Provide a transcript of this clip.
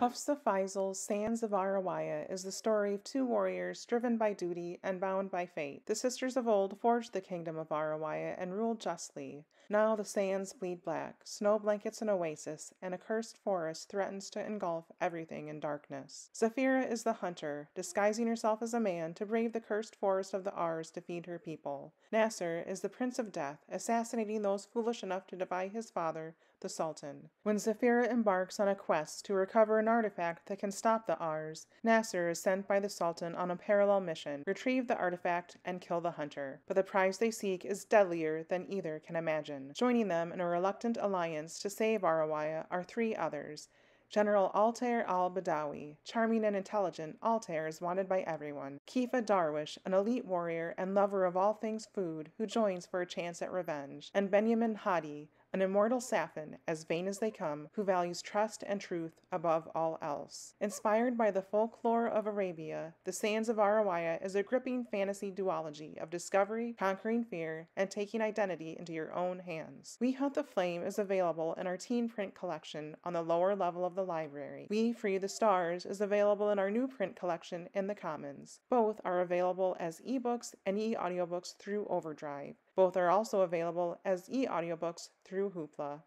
Hafsah Faizal's Sands of Arawiya is the story of two warriors driven by duty and bound by fate. The sisters of old forged the kingdom of Arawiya and ruled justly. Now the sands bleed black, snow blankets an oasis, and a cursed forest threatens to engulf everything in darkness. Zafira is the hunter, disguising herself as a man to brave the cursed forest of the Arz to feed her people. Nasir is the prince of death, assassinating those foolish enough to defy his father, the Sultan. When Zafira embarks on a quest to recover an artifact that can stop the Arz, Nasir is sent by the Sultan on a parallel mission retrieve the artifact and kill the hunter. But the prize they seek is deadlier than either can imagine. Joining them in a reluctant alliance to save Arawiya are three others. General Altair al Badawi. Charming and intelligent, Altair is wanted by everyone. Kifah Darwish, an elite warrior and lover of all things food, who joins for a chance at revenge. And Benjamin Hadi, an immortal Safin, as vain as they come, who values trust and truth above all else. Inspired by the folklore of Arabia, The Sands of Arawiya is a gripping fantasy duology of discovery, conquering fear, and taking identity into your own hands. We Hunt the Flame is available in our teen print collection on the lower level of the library. We Free the Stars is available in our new print collection in the Commons. Both are available as ebooks and e-audiobooks through Overdrive. Both are also available as e-audiobooks through hoopla.